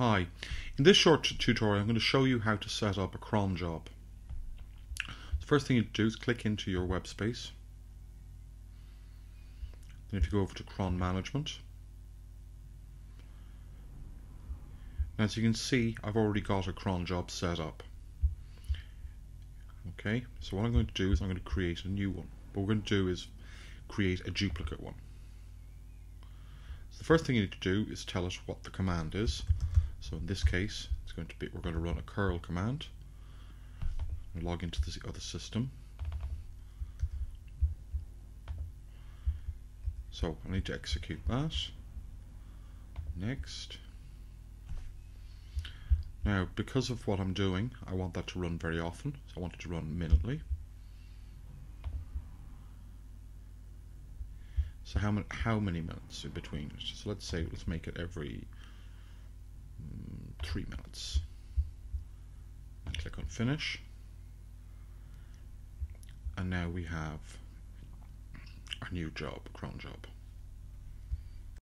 Hi, in this short tutorial I'm going to show you how to set up a cron job. The first thing you do is click into your web space. Then if you go over to cron management, as you can see I've already got a cron job set up. Okay, so what I'm going to do is I'm going to create a new one. What we're going to do is create a duplicate one. So the first thing you need to do is tell us what the command is. So in this case, it's going to be we're going to run a curl command. And log into the other system. So I need to execute that. Next. Now, because of what I'm doing, I want that to run very often, so I want it to run minutely. So how many how many minutes in between? So let's say let's make it every three minutes. And click on finish. And now we have our new job, cron job.